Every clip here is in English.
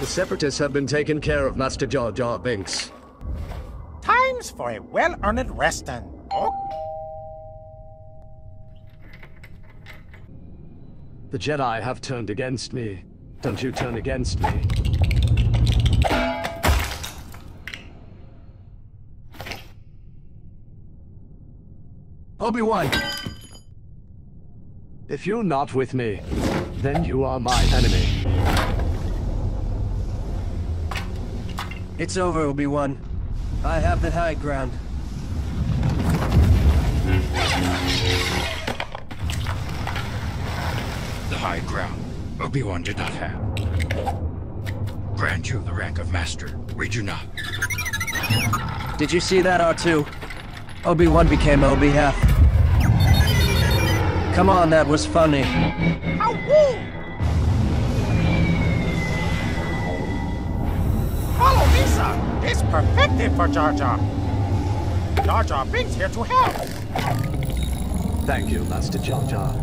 The Separatists have been taken care of, Master Jar Jar Binks. Times for a well-earned rest then. Oh, The Jedi have turned against me. Don't you turn against me. Obi-Wan! If you're not with me, then you are my enemy. It's over, Obi-Wan. I have the high ground. The high ground Obi-Wan did not have. Grant you the rank of master, we do not. Did you see that, R2? Obi-Wan became Obi-Half. Come on, that was funny. how perfected for Jar Jar. Jar Jar Binks here to help. Thank you, Master Jar Jar.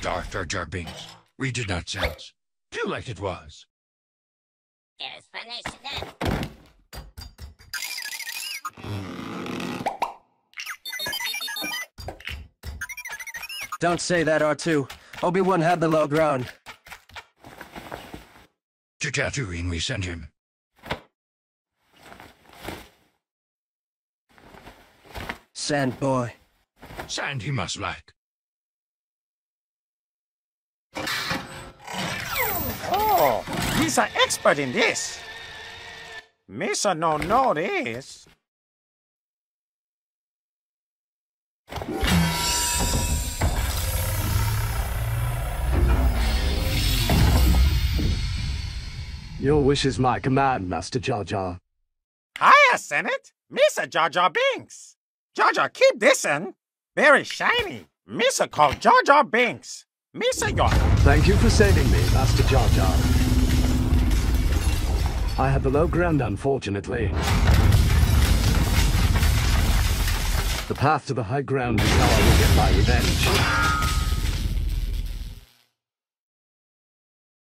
Darth Jar Jar Binks, we did not sense. Too late it was. Don't say that, R2. Obi-Wan had the low ground. To Tatooine we sent him. Sand boy. Sand he must like. Oh, he's an expert in this. Misa no know this. Your wish is my command, Master Jar Jar. Hiya, Senate. Misa Jar Jar Binks. Jar, keep this in. Very shiny. Misa called Jar Binks. Misa your... Thank you for saving me, Master Jar. I had the low ground, unfortunately. The path to the high ground is how I will get my revenge.